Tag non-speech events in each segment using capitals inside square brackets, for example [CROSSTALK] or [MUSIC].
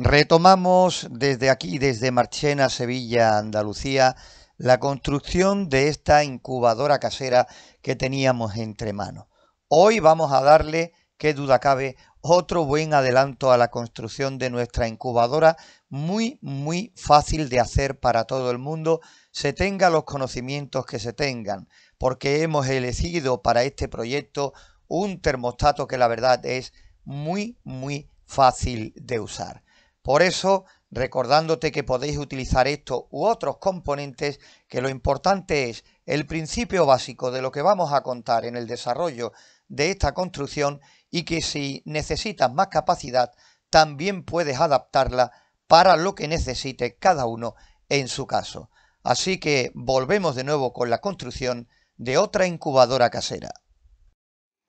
Retomamos desde aquí, desde Marchena, Sevilla, Andalucía, la construcción de esta incubadora casera que teníamos entre manos. Hoy vamos a darle, qué duda cabe, otro buen adelanto a la construcción de nuestra incubadora, muy, muy fácil de hacer para todo el mundo, se tenga los conocimientos que se tengan, porque hemos elegido para este proyecto un termostato que la verdad es muy, muy fácil de usar. Por eso, recordándote que podéis utilizar esto u otros componentes, que lo importante es el principio básico de lo que vamos a contar en el desarrollo de esta construcción y que si necesitas más capacidad, también puedes adaptarla para lo que necesite cada uno en su caso. Así que volvemos de nuevo con la construcción de otra incubadora casera.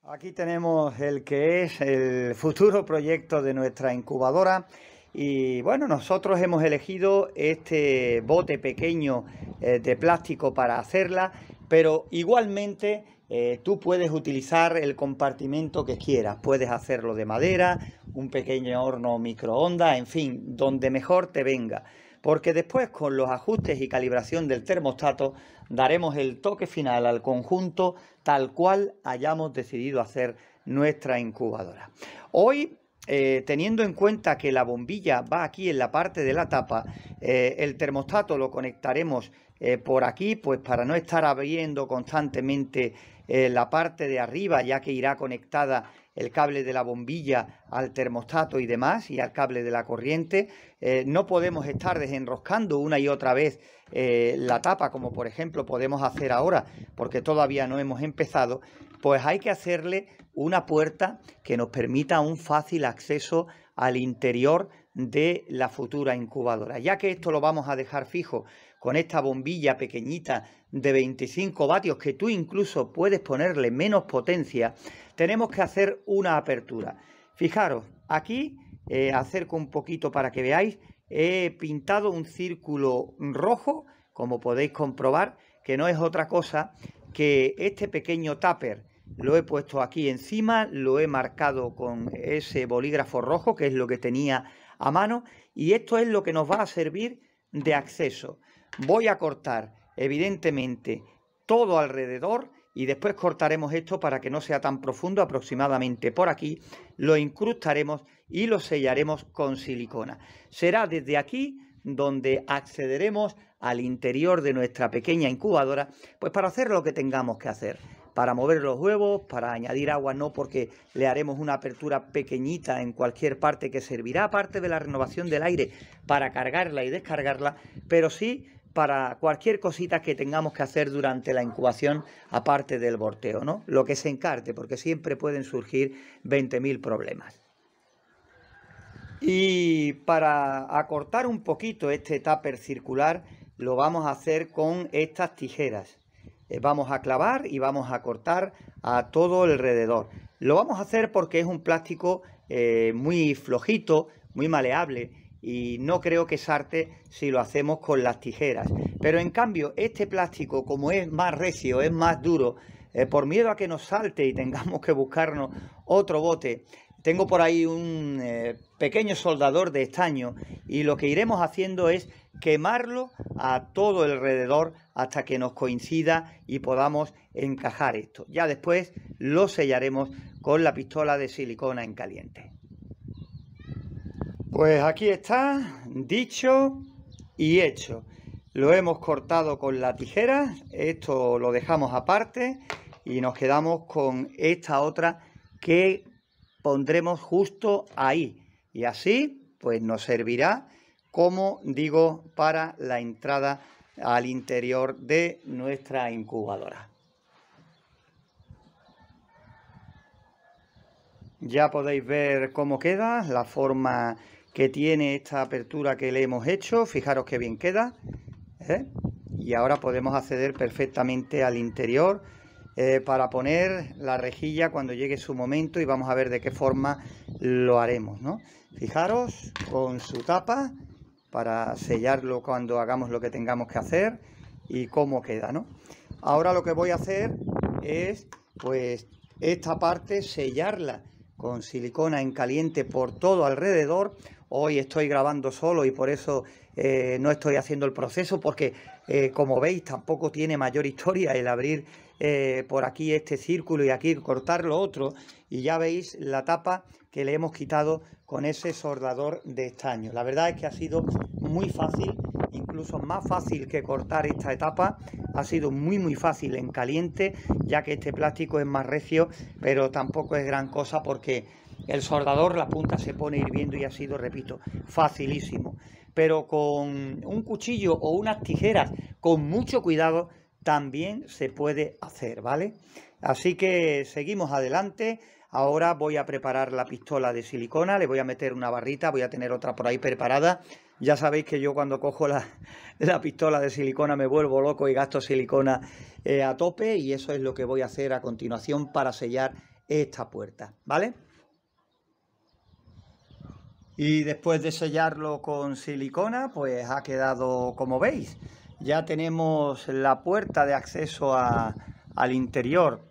Aquí tenemos el que es el futuro proyecto de nuestra incubadora y bueno, nosotros hemos elegido este bote pequeño eh, de plástico para hacerla, pero igualmente eh, tú puedes utilizar el compartimento que quieras. Puedes hacerlo de madera, un pequeño horno microondas, en fin, donde mejor te venga. Porque después con los ajustes y calibración del termostato daremos el toque final al conjunto tal cual hayamos decidido hacer nuestra incubadora. Hoy eh, teniendo en cuenta que la bombilla va aquí en la parte de la tapa, eh, el termostato lo conectaremos eh, por aquí, pues para no estar abriendo constantemente la parte de arriba, ya que irá conectada el cable de la bombilla al termostato y demás, y al cable de la corriente. no podemos estar desenroscando una y otra vez la tapa, como por ejemplo podemos hacer ahora, porque todavía no hemos empezado, pues hay que hacerle una puerta que nos permita un fácil acceso al interior de la futura incubadora. Ya que esto lo vamos a dejar fijo con esta bombilla pequeñita de 25 vatios que tú incluso puedes ponerle menos potencia, tenemos que hacer una apertura. Fijaros, aquí eh, acerco un poquito para que veáis, he pintado un círculo rojo, como podéis comprobar, que no es otra cosa que este pequeño tupper lo he puesto aquí encima, lo he marcado con ese bolígrafo rojo, que es lo que tenía a mano, y esto es lo que nos va a servir de acceso. Voy a cortar, evidentemente, todo alrededor y después cortaremos esto para que no sea tan profundo, aproximadamente por aquí, lo incrustaremos y lo sellaremos con silicona. Será desde aquí donde accederemos al interior de nuestra pequeña incubadora, pues para hacer lo que tengamos que hacer para mover los huevos, para añadir agua, no porque le haremos una apertura pequeñita en cualquier parte que servirá aparte de la renovación del aire para cargarla y descargarla, pero sí para cualquier cosita que tengamos que hacer durante la incubación aparte del volteo, ¿no? Lo que se encarte, porque siempre pueden surgir 20.000 problemas. Y para acortar un poquito este tupper circular, lo vamos a hacer con estas tijeras. Eh, vamos a clavar y vamos a cortar a todo alrededor. Lo vamos a hacer porque es un plástico eh, muy flojito, muy maleable y no creo que sarte si lo hacemos con las tijeras. Pero en cambio, este plástico, como es más recio, es más duro, eh, por miedo a que nos salte y tengamos que buscarnos otro bote, tengo por ahí un pequeño soldador de estaño y lo que iremos haciendo es quemarlo a todo alrededor hasta que nos coincida y podamos encajar esto. Ya después lo sellaremos con la pistola de silicona en caliente. Pues aquí está, dicho y hecho. Lo hemos cortado con la tijera, esto lo dejamos aparte y nos quedamos con esta otra que pondremos justo ahí. Y así, pues nos servirá, como digo, para la entrada al interior de nuestra incubadora. Ya podéis ver cómo queda, la forma que tiene esta apertura que le hemos hecho. Fijaros qué bien queda. ¿eh? Y ahora podemos acceder perfectamente al interior eh, para poner la rejilla cuando llegue su momento y vamos a ver de qué forma lo haremos. ¿no? Fijaros con su tapa para sellarlo cuando hagamos lo que tengamos que hacer y cómo queda, ¿no? Ahora lo que voy a hacer es, pues, esta parte sellarla con silicona en caliente por todo alrededor, Hoy estoy grabando solo y por eso eh, no estoy haciendo el proceso porque, eh, como veis, tampoco tiene mayor historia el abrir eh, por aquí este círculo y aquí cortar lo otro. Y ya veis la tapa que le hemos quitado con ese soldador de estaño. La verdad es que ha sido muy fácil, incluso más fácil que cortar esta etapa. Ha sido muy muy fácil en caliente, ya que este plástico es más recio, pero tampoco es gran cosa porque el soldador, la punta se pone hirviendo y ha sido, repito, facilísimo. Pero con un cuchillo o unas tijeras, con mucho cuidado, también se puede hacer, ¿vale? Así que seguimos adelante. Ahora voy a preparar la pistola de silicona, le voy a meter una barrita, voy a tener otra por ahí preparada. Ya sabéis que yo cuando cojo [LAUGHS] la, pistola de silicona me vuelvo loco y gasto silicona eh, a tope y eso es lo que voy a hacer a continuación para sellar esta puerta, ¿vale? Y después de sellarlo con silicona, pues ha quedado como veis. Ya tenemos la puerta de acceso al interior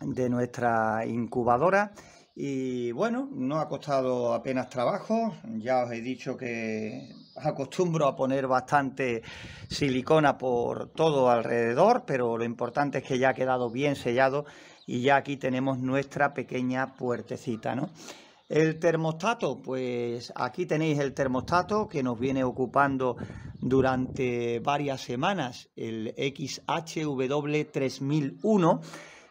de nuestra incubadora. Y bueno, no ha costado apenas trabajo. Ya os he dicho que acostumbro a poner bastante silicona por todo alrededor, pero lo importante es que ya ha quedado bien sellado y ya aquí tenemos nuestra pequeña puertecita, ¿no? El termostato, pues aquí tenéis el termostato que nos viene ocupando durante varias semanas, el XHW3001,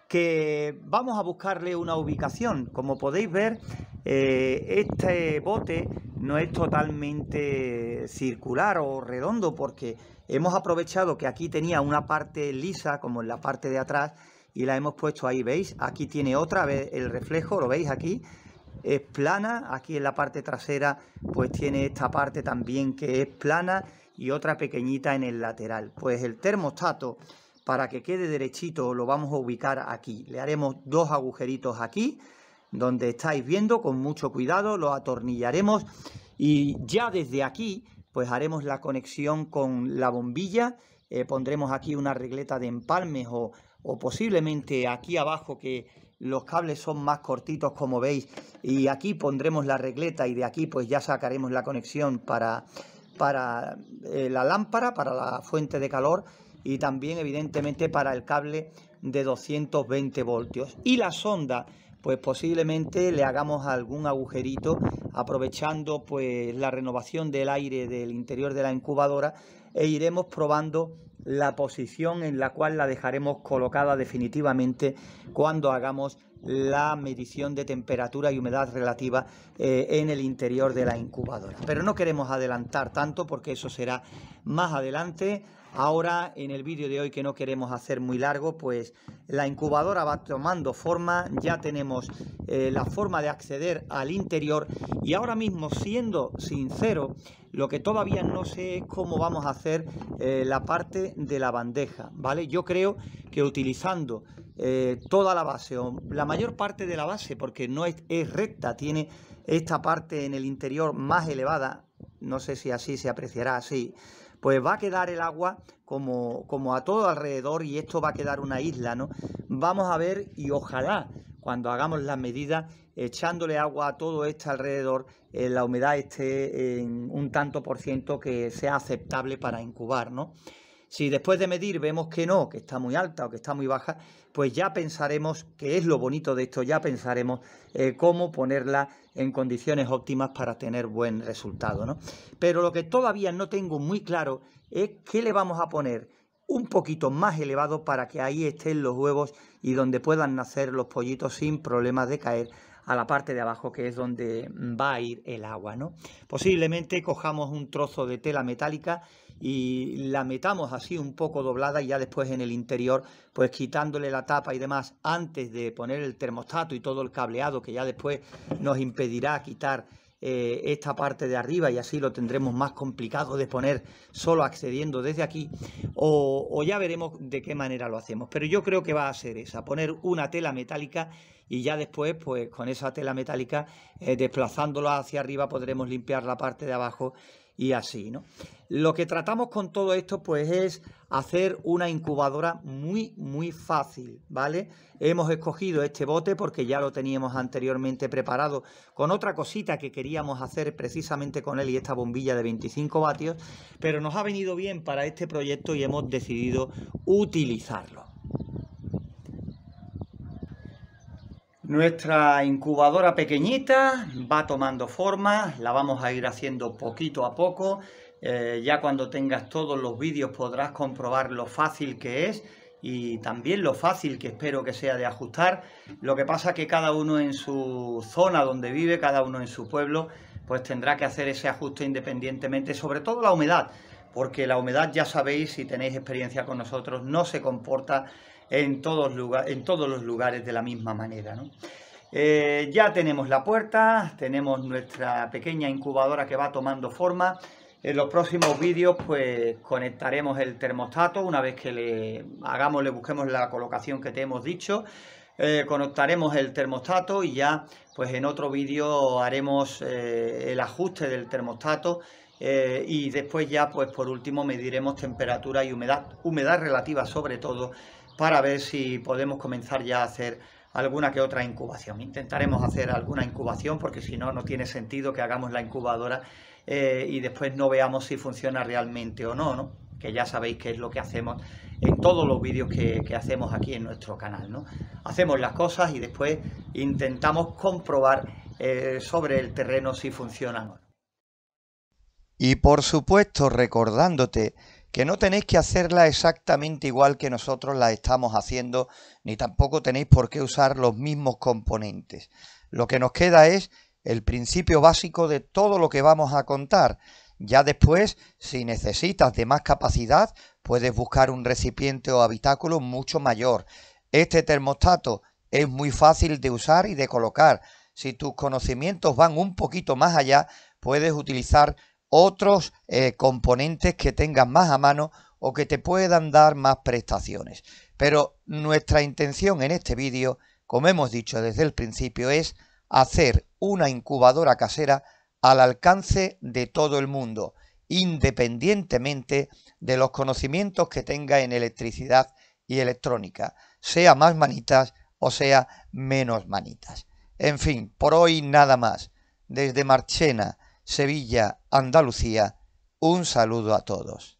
que vamos a buscarle una ubicación. Como podéis ver, eh, este bote no es totalmente circular o redondo porque hemos aprovechado que aquí tenía una parte lisa, como en la parte de atrás, y la hemos puesto ahí, ¿veis? Aquí tiene otra vez el reflejo, ¿lo veis aquí? Es plana, aquí en la parte trasera pues tiene esta parte también que es plana y otra pequeñita en el lateral. Pues el termostato para que quede derechito lo vamos a ubicar aquí. Le haremos dos agujeritos aquí donde estáis viendo con mucho cuidado, lo atornillaremos y ya desde aquí pues haremos la conexión con la bombilla, eh, pondremos aquí una regleta de empalmes o, o posiblemente aquí abajo que los cables son más cortitos como veis y aquí pondremos la regleta y de aquí pues ya sacaremos la conexión para, para eh, la lámpara, para la fuente de calor y también evidentemente para el cable de 220 voltios. Y la sonda pues posiblemente le hagamos algún agujerito aprovechando pues la renovación del aire del interior de la incubadora e iremos probando la posición en la cual la dejaremos colocada definitivamente cuando hagamos la medición de temperatura y humedad relativa eh, en el interior de la incubadora. Pero no queremos adelantar tanto porque eso será más adelante. Ahora en el vídeo de hoy que no queremos hacer muy largo, pues la incubadora va tomando forma, ya tenemos eh, la forma de acceder al interior y ahora mismo siendo sincero, lo que todavía no sé es cómo vamos a hacer eh, la parte de la bandeja, ¿vale? Yo creo que utilizando eh, toda la base o la mayor parte de la base porque no es, recta, tiene esta parte en el interior más elevada, no sé si así se apreciará así, pues va a quedar el agua como, como a todo alrededor y esto va a quedar una isla, ¿no? Vamos a ver y ojalá cuando hagamos las medidas, echándole agua a todo esto alrededor, eh, la humedad esté en un tanto por ciento que sea aceptable para incubar, ¿no? Si después de medir vemos que no, que está muy alta o que está muy baja, pues ya pensaremos, que es lo bonito de esto, ya pensaremos eh, cómo ponerla en condiciones óptimas para tener buen resultado. ¿no? Pero lo que todavía no tengo muy claro es qué le vamos a poner un poquito más elevado para que ahí estén los huevos y donde puedan nacer los pollitos sin problemas de caer a la parte de abajo que es donde va a ir el agua, ¿no? Posiblemente cojamos un trozo de tela metálica y la metamos así un poco doblada y ya después en el interior, pues quitándole la tapa y demás antes de poner el termostato y todo el cableado que ya después nos impedirá quitar eh, esta parte de arriba y así lo tendremos más complicado de poner solo accediendo desde aquí o, ya veremos de qué manera lo hacemos. Pero yo creo que va a ser esa poner una tela metálica y ya después pues con esa tela metálica eh, desplazándola hacia arriba podremos limpiar la parte de abajo y así, ¿no? Lo que tratamos con todo esto, pues, es hacer una incubadora muy, muy fácil, ¿vale? Hemos escogido este bote porque ya lo teníamos anteriormente preparado con otra cosita que queríamos hacer precisamente con él y esta bombilla de 25 vatios, pero nos ha venido bien para este proyecto y hemos decidido utilizarlo. Nuestra incubadora pequeñita va tomando forma, la vamos a ir haciendo poquito a poco. Eh, ya cuando tengas todos los vídeos podrás comprobar lo fácil que es y también lo fácil que espero que sea de ajustar. Lo que pasa que cada uno en su zona donde vive, cada uno en su pueblo, pues tendrá que hacer ese ajuste independientemente, sobre todo la humedad, porque la humedad ya sabéis, si tenéis experiencia con nosotros, no se comporta en todos, en todos los lugares de la misma manera. Eh, ya tenemos la puerta, tenemos nuestra pequeña incubadora que va tomando forma. En los próximos vídeos pues conectaremos el termostato una vez que le hagamos, le busquemos la colocación que te hemos dicho. Eh, conectaremos el termostato y ya pues en otro vídeo haremos eh, el ajuste del termostato y después ya pues por último mediremos temperatura y humedad, humedad relativa sobre todo para ver si podemos comenzar ya a hacer alguna que otra incubación. Intentaremos hacer alguna incubación porque si no, no tiene sentido que hagamos la incubadora eh, y después no veamos si funciona realmente o no, ¿no? Que ya sabéis que es lo que hacemos en todos los vídeos que, hacemos aquí en nuestro canal, ¿no? Hacemos las cosas y después intentamos comprobar eh, sobre el terreno si funcionan o no. Y por supuesto, recordándote que no tenéis que hacerla exactamente igual que nosotros la estamos haciendo, ni tampoco tenéis por qué usar los mismos componentes. Lo que nos queda es el principio básico de todo lo que vamos a contar. Ya después, si necesitas de más capacidad, puedes buscar un recipiente o habitáculo mucho mayor. Este termostato es muy fácil de usar y de colocar. Si tus conocimientos van un poquito más allá, puedes utilizar otros eh, componentes que tengas más a mano o que te puedan dar más prestaciones. Pero nuestra intención en este vídeo, como hemos dicho desde el principio, es hacer una incubadora casera al alcance de todo el mundo, independientemente de los conocimientos que tenga en electricidad y electrónica, sea más manitas o sea menos manitas. En fin, por hoy nada más. Desde Marchena, Sevilla, Andalucía, un saludo a todos.